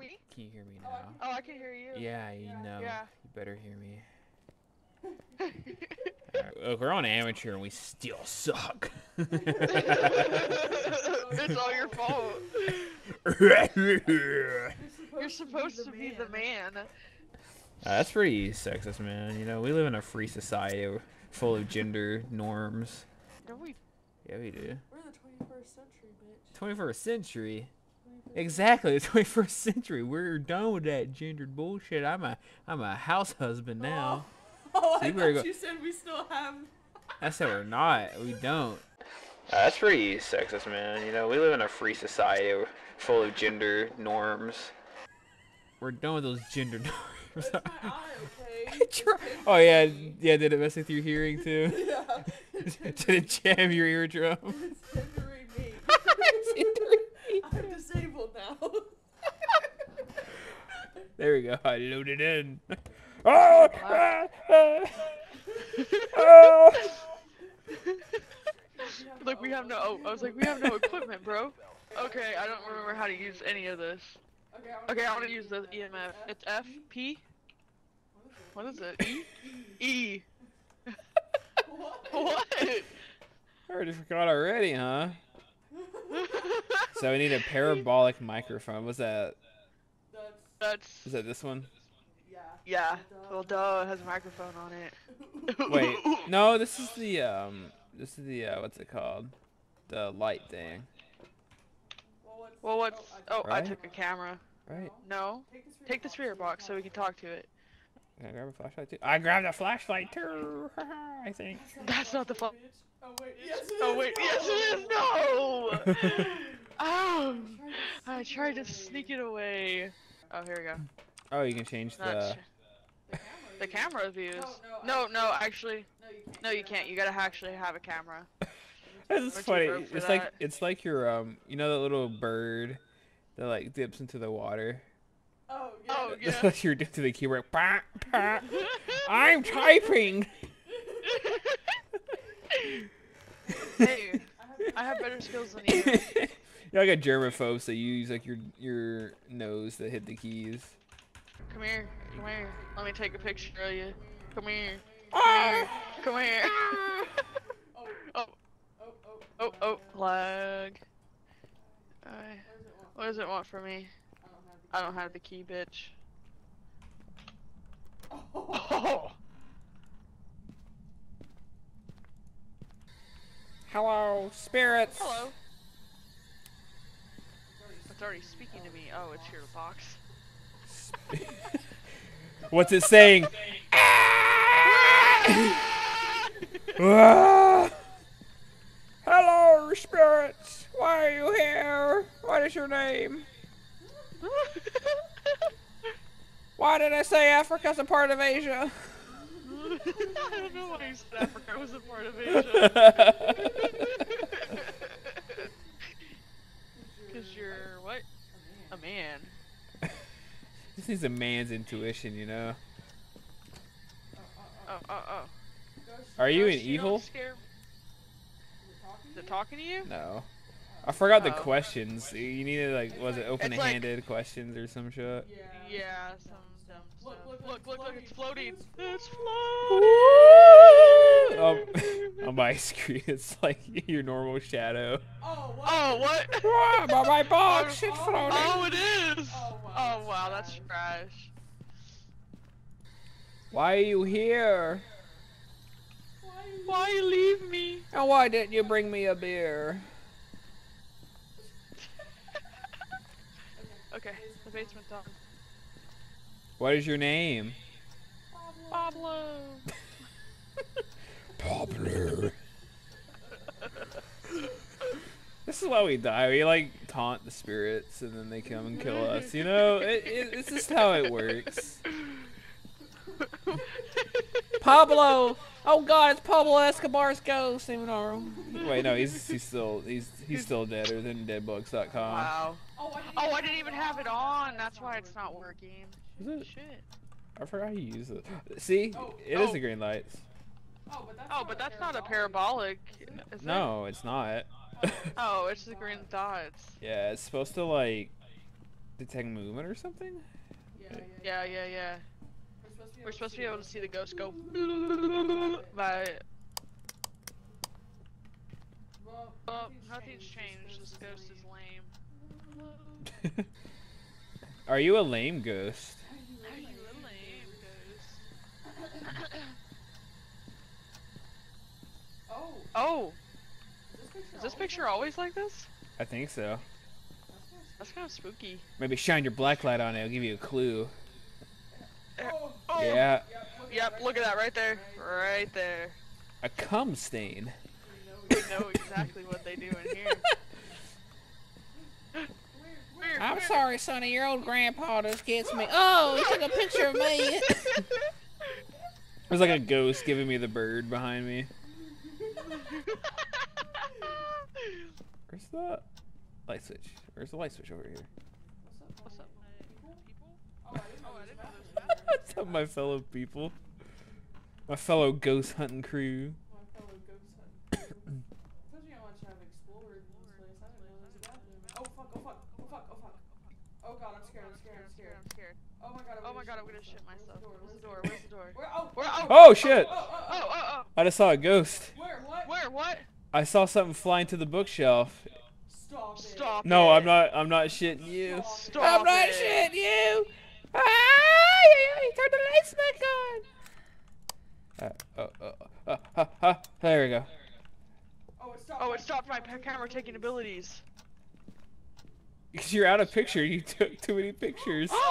me? Can you hear me now? Oh, I can hear you. Yeah, you know. Yeah. You better hear me. Alright, Look, we're on amateur and we still suck. it's all your fault. Uh, You're supposed to be the man. that's pretty sexist, man. You know, we live in a free society full of gender norms. Don't we? Yeah, we do. We're the 21st century, bitch. 21st century. Exactly, the 21st century. We're done with that gendered bullshit. I'm a I'm a house husband now. Oh, So I thought go- you said we still have. I said we're not. We don't. Uh, that's pretty sexist, man. You know, we live in a free society full of gender norms. We're done with those gender norms. My eye, okay? Oh yeah, yeah. Did it mess with your hearing too? yeah. Did it jam your eardrum? There we go. I loaded in. Oh! ah, oh! Look, we have no. Oh, I was like, we have no equipment, bro. Okay, I don't remember how to use any of this. Okay, I Okay, I want to use the EMF. It's F P. What is it? E. E. What? What? I already forgot already, huh? So we need a parabolic microphone. What's that? That's That's. Is that this one? yeah. Yeah. Well, duh. It has a microphone on it. Wait, no. This is the um. This is the uh, what's it called? The light thing, Well, what's, Well, what's? Oh, I took a camera. right? No. Take this spirit Take the spirit box so we can talk to it. Can I grab a flashlight too? I grabbed a flashlight too. I think. That's not the fun. Bitch. Oh wait, yes it Oh wait, yes it is. No. Oh, I tried to sneak it away. Oh, here we go. Oh, you can change Not the. sh- the camera views. No, No, no, actually, No, you can't. no, you can't. You gotta actually have a camera. That's We're funny. broke for It's like it's like your um. You know that little bird that like dips into the water. Oh yeah. Oh, yeah. what you're doing to the keyboard. Bah, bah. I'm typing. hey, I have better skills than you. You're like a germaphobe, so you use like your your nose to hit the keys. Come here, come here. Let me take a picture of you. Come here, Ah! come here. Oh, oh, oh, oh. oh, oh, lag. Alright. What does it What does it want? want from me? I don't have I don't have the key, bitch. Oh. Oh. Hello, spirits. Hello. It's already speaking to me. Oh, it's your box. What's it saying? Hello, spirits. Why are you here? What is your name? Why did I say Africa's a part of Asia? I don't know why you said Africa was a part of Asia. Because you're what? A man. This needs a man's intuition, you know. Oh, oh, oh. oh. Are you an evil? Is it talking to you? No. I forgot the Oh. questions. You needed like, was it open-handed questions or some shit? Yeah. Yeah, some dumb stuff. look, look, look, look, look, it's it's floating. It's Oh, floating. On my screen, it's like your normal shadow. Oh, what? Oh, what? But my box, Oh, it's floating. Oh, it is. Oh, wow, Oh, that's wow, that's trash. trash. Why are you here? Why you leave me? And why didn't you bring me a beer? Okay, the basement's done. What is your name? Pablo. Pablo. this is why we die. We like taunt the spirits and then they come and kill us. You know, it, it, it's just how it works. Pablo! Oh god, it's Pablo Escobar's ghost. Even Wait, no, he's he's still he's he's still deader than deadbugs.com. Wow. Oh, I didn't Oh, even I didn't even have it on. That's why it's not working. Is it? Shit. I forgot how you use it. See, Oh, it is oh. the green lights. Oh, but that's Oh, but that's not a parabolic. Is it? No, it's not. Oh, it's the green dots. Yeah, it's supposed to like detect movement or something? Yeah, yeah. Yeah, yeah, yeah. We're supposed to be able to see the ghost go By. by. Well, nothing's changed. This ghost is lame. Are you a lame ghost? Are you a lame ghost? Oh, Oh, is this picture? is this picture always like this? I think so. That's kind of spooky. Maybe shine your black light on it. It'll give you a clue. Oh, Oh, Yeah, Yep, look at that right there. Right there. a cum stain. We know exactly what they do in here. I'm sorry, Sonny. Your old grandpa just gets me. Oh, he took a picture of me. There's like a ghost giving me the bird behind me. The light switch? Where's the light switch over here? What's up, my people? I didn't know I this didn't know mattered. this mattered. What's up, my fellow people? My fellow ghost hunting crew. My fellow ghost hunt. Tells you how much I've explored in. I didn't know there was a bathroom. Oh fuck! Oh fuck! Oh fuck! Oh fuck! Oh god! I'm scared! I'm scared! I'm scared! I'm scared. Oh my god! Oh my god, I'm gonna shit myself. door? Where's the door? Where's Where's the door? Where? Shit! Oh, oh, oh. I just saw a ghost. Where? What? Where? What? I saw something flying to the bookshelf. Stop it! Stop. No, it. I'm not. I'm not shitting you. Stop I'm not it. shitting you. Ah, yeah, yeah, turn the lights back on. Uh, oh, oh, oh, oh, oh, there we go. Oh, it stopped. Oh, my- it stopped my camera taking abilities. Because you're out of picture. You took too many pictures.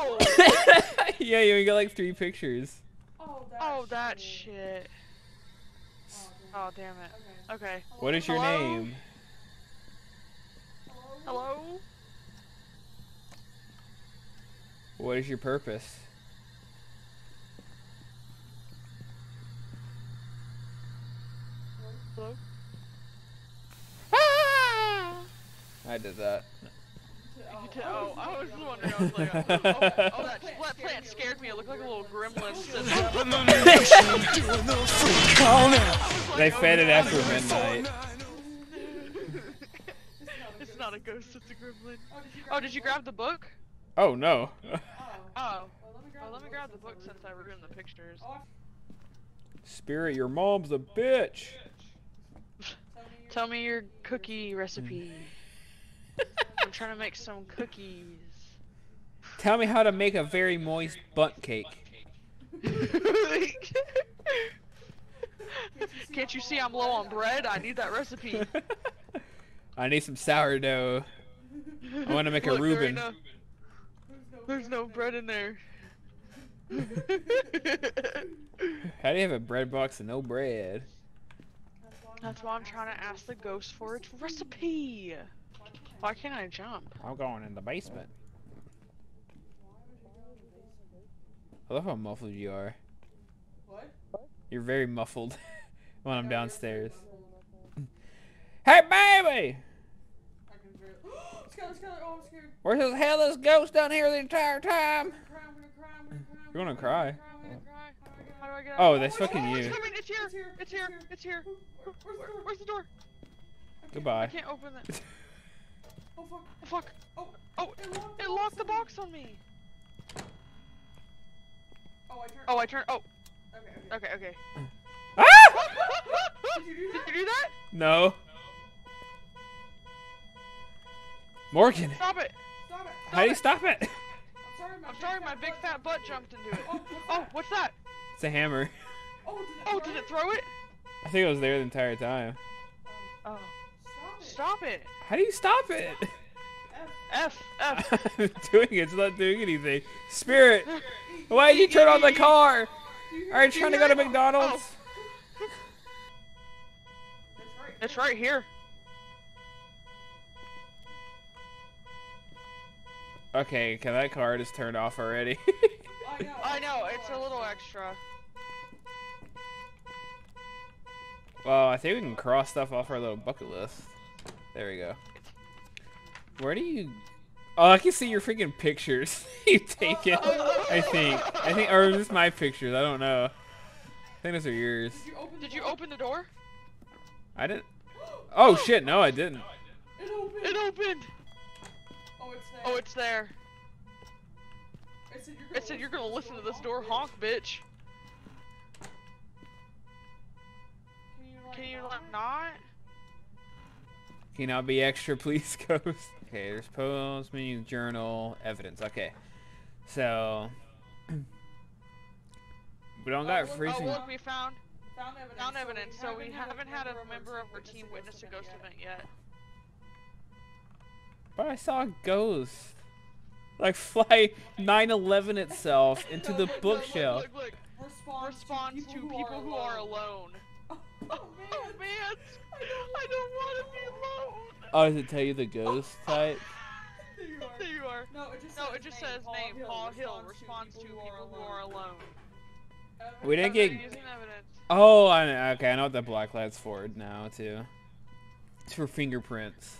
Oh! yeah, you only got like three pictures. Oh, that. Oh, that shit. shit. Oh, Oh, damn it. Okay. Okay. What is your Hello? name? Hello? What is your purpose? Hello? I did that. Oh, I was wondering. I was like, oh, oh, oh, that split plant scared me. It looked like a little gremlin. sitting. They oh, fed it after midnight. It's not a ghost, it's a gremlin. Oh, did you Oh, you grab the book? Oh no. Oh. Oh. Well, let me grab Well, let me the book book since since I ruined the pictures. Oh, Spirit, your mom's a bitch. tell me your- Tell me your cookie recipe. I'm trying to make some cookies. Tell me how to make a very moist butt cake. Can't you see I'm low on bread? I need that recipe. I need some sourdough. I want to make a Look, there ain't Reuben. There's no There's no bread in there. How do you have a bread box and no bread? That's why I'm trying to ask the ghost for its recipe. Why can't I jump? I'm going in the basement. I love how muffled you are. What? You're very muffled when I'm downstairs. Hey, baby! I can barely- Skylar, Skylar, oh, I'm scared. Where's the hell this ghost down here the entire time? You're gonna cry, cry. I'm gonna cry. How do I get out? Oh, that's my fucking God, Oh, it's you. coming! It's here! It's here, It's here! it's It's here! Where's the door? Where's the door? Goodbye. I can't open it. Oh fuck. Oh, fuck! Oh. Oh, It locked, it locked the box on me. Oh, I turned. Oh, I turned. Oh, Okay, okay. okay, okay. Ah! Did you do that? Did you do that? No. Morgan, Stop it! Stop it. how do you stop it? I'm sorry, my I'm sorry, my big fat butt jumped into it. Oh, what's Oh, that? what's that? It's a hammer. Oh, did it? Oh, throw did it throw it? I think it was there the entire time. Oh, Stop it. stop it! How do you stop it? F, F. I'm doing it. It's not doing anything. Spirit, why did you turn on the car? Do you hear Are you trying to go to McDonald's? It's right. It's right here. Okay, can that card is turned off already? I know. I know, it's a little extra. well, I think we can cross stuff off our little bucket list. There we go. Where do you? Oh, I can see your freaking pictures. you take it. I think. I think, or is this my pictures? I don't know. I think those are yours. Did you open? Did the you door? open the door? I didn't. Oh shit! No, I didn't. It opened. It opened! Oh, it's there. It's there. It said you're It said you're gonna listen to this door honk, bitch. Can you like not? Can you not be extra, please, Ghost? Okay, there's post, menu, journal, evidence. Okay, so we don't got Oh, look- Oh, look, we found Found evidence. found evidence. So we had haven't had a member of our team witness a ghost event yet. But I saw a ghost, like fly 9/11 itself into No, the look, look, bookshelf. Look, look. Responds, Responds to people who are alone. Oh, Oh man, I don't want to be alone. Oh, does it tell you the ghost type? There you are. There you are. No, it just No, says it just says name. Paul Hill responds to people who are alone. We didn't get. Oh, I okay. I know what the black light's for now too. It's for fingerprints.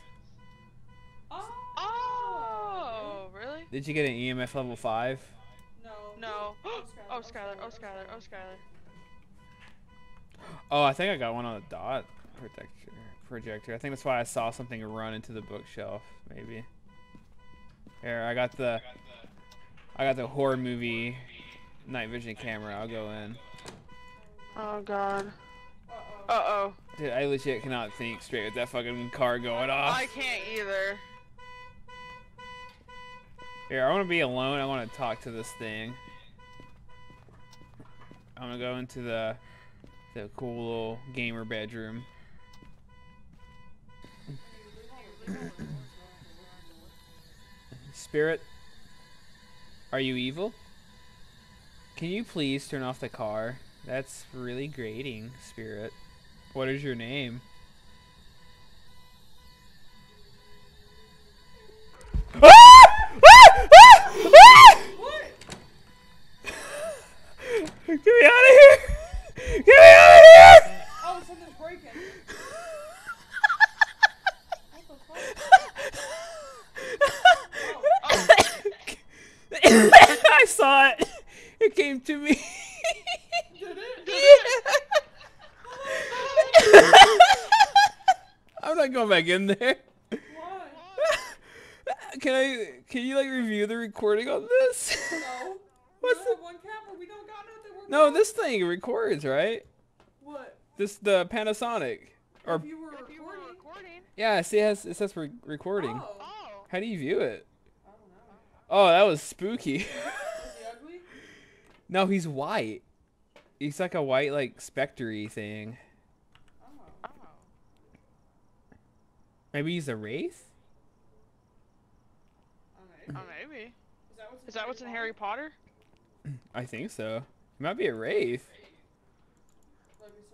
Oh. Did you get an EMF level five? No. No. Oh, Oh, Skylar. Oh, Skylar. Oh, Skylar. Oh, I think I got one on the dot projector. Projector. I think that's why I saw something run into the bookshelf. Maybe. Here, I got the. I got the horror movie night vision camera. I'll go in. Oh God. Uh-oh. Uh oh. Dude, I legit cannot think straight with that fucking car going off. I can't either. Here, I want to be alone. I want to talk to this thing. I'm gonna go into the the cool little gamer bedroom. Spirit, are you evil? Can you please turn off the car? That's really grating, Spirit. What is your name? Get me out of here! Get me out of here! Oh, something's breaking. I saw it. It came to me. Did it? I'm not going back in there. Why? Can I? Can you like review the recording on this? No. What's we the? one camera. We don't got nothing. We're No, this thing records, right? What? This the Panasonic. Or if you were If you were recording. recording. yeah, see, it, has, it says re- recording. Oh. Oh. How do you view it? I don't know. Oh, that was spooky. Is he ugly? no, he's white. He's like a white, like spectre thing. Oh. Oh. Maybe he's a wraith. Oh, oh, maybe. Is that what's in, Is that what's in Harry Potter? I think so. He might be a wraith.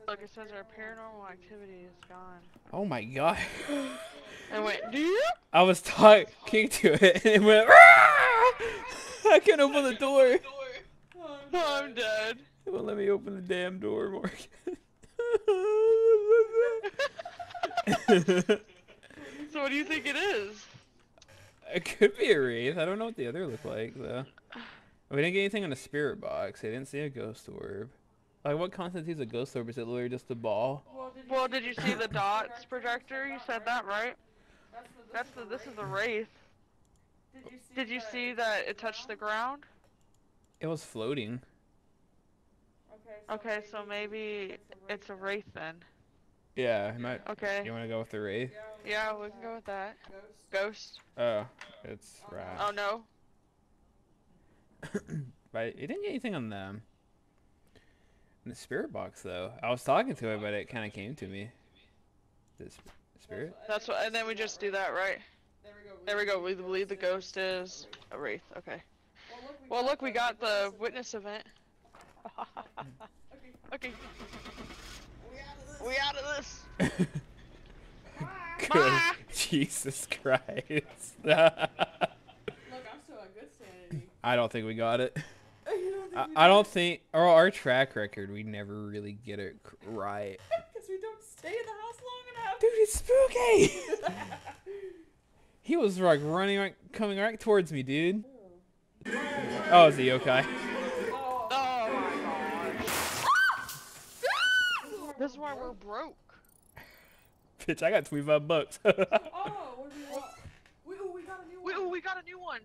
Look, it says it our paranormal activity is gone. Oh my god. And went, do you? I was talking to it and it went. I can't open the door. Oh, Oh, I'm dead. It won't let me open the damn door, Morgan. So what do you think it is? it could be a wraith. I don't know what the other look like though. We didn't get anything on the spirit box. I didn't see a ghost orb. Like what constitutes a ghost orb? Is it literally just a ball? Well, did Well, did you see the dots projector? You said that, right? That's the, That's the, this is the wraith. Did you see? Did you that see it that touched it touched the ground? It was floating. Okay. Okay, so maybe it's a wraith then. Yeah, I might. Okay. You want to go with the wraith? Yeah, we can go with that. Ghost. Ghost. Oh, it's rat. Oh no. But it didn't get anything on them. Um, In the spirit box though, I was talking to it, but it kind of came to me. The sp- spirit. That's what. And then we just do that, right? There we go. We believe the ghost is a wraith. Okay. Well, look, we got look, we got the witness event. Okay. okay. We out of this. We out of this. Good. Jesus Christ. Look, I'm still at good sanity. I don't think we got it. you don't think I, I don't think, or our track record, we never really get it right. Because we don't stay in the house long enough. Dude, it's spooky. he was like running, right, coming right towards me, dude. Oh, it's a yokai. oh. Oh my gosh. This is why we're broke. Bitch, I got 25 bucks. oh, what do we want? We, oh, we got a new We, oh, we got a new one.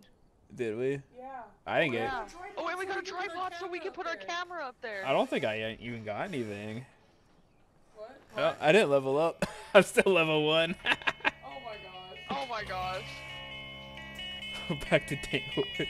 Did we? Yeah. I didn't get. Yeah. Oh, wait, we got a So we can put tripod so we can put our camera up there. I don't think I even got anything. What? Oh, I didn't level up. I'm still level one. Oh my gosh. Oh my gosh. Back to Danglewood.